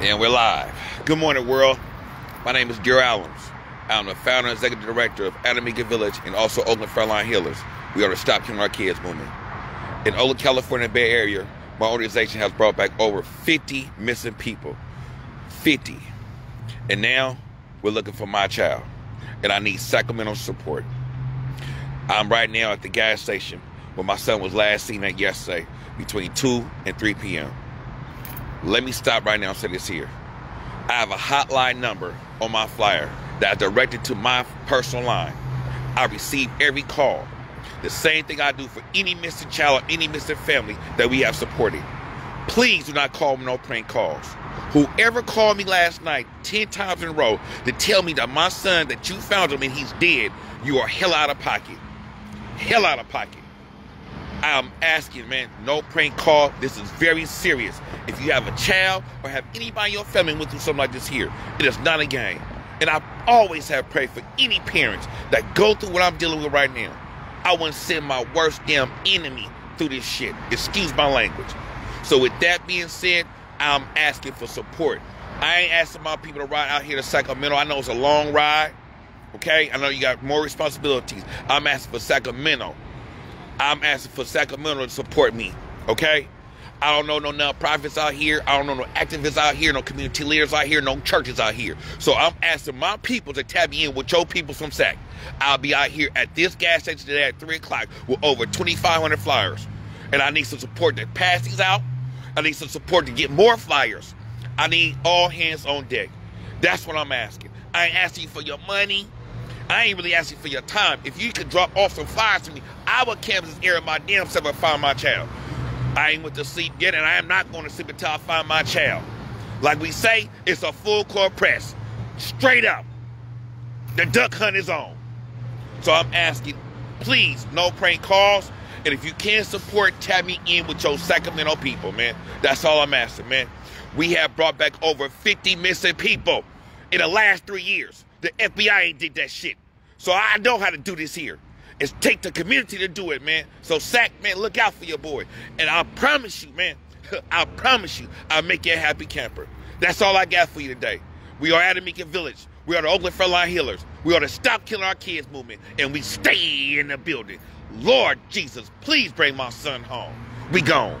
And we're live. Good morning, world. My name is Gary Allums. I'm the founder and executive director of Adamika Village and also Oakland Frontline Healers. We are the Stop Killing Our Kids movement. In Oakland, California Bay Area, my organization has brought back over 50 missing people. 50. And now we're looking for my child. And I need Sacramento support. I'm right now at the gas station where my son was last seen at yesterday between 2 and 3 p.m. Let me stop right now and say this here. I have a hotline number on my flyer that I directed to my personal line. I receive every call. The same thing I do for any missing child or any missing family that we have supported. Please do not call me no prank calls. Whoever called me last night 10 times in a row to tell me that my son, that you found him and he's dead, you are hell out of pocket. Hell out of pocket. I'm asking, man, no prank call. This is very serious. If you have a child or have anybody in your family went through something like this here, it is not a game. And I always have prayed for any parents that go through what I'm dealing with right now. I wouldn't send my worst damn enemy through this shit. Excuse my language. So with that being said, I'm asking for support. I ain't asking my people to ride out here to Sacramento. I know it's a long ride. Okay? I know you got more responsibilities. I'm asking for Sacramento. I'm asking for Sacramento to support me. Okay? I don't know no nonprofits out here. I don't know no activists out here, no community leaders out here, no churches out here. So I'm asking my people to tap in with your people from SAC. I'll be out here at this gas station today at 3 o'clock with over 2,500 flyers. And I need some support to pass these out. I need some support to get more flyers. I need all hands on deck. That's what I'm asking. I ain't asking you for your money. I ain't really asking for your time. If you could drop off some flyers to me, I will canvas this area my damn self and find my child. I ain't with the sleep yet, and I am not going to sleep until I find my child. Like we say, it's a full court press. Straight up. The duck hunt is on. So I'm asking, please, no prank calls. And if you can support, tap me in with your Sacramento people, man. That's all I'm asking, man. We have brought back over 50 missing people in the last three years. The FBI ain't did that shit. So I know how to do this here. It's take the community to do it, man. So Sac, man, look out for your boy. And I promise you, man, I promise you, I'll make you a happy camper. That's all I got for you today. We are Adamika Village. We are the Oakland Frontline Healers. We are the Stop Killing Our Kids movement. And we stay in the building. Lord Jesus, please bring my son home. We gone.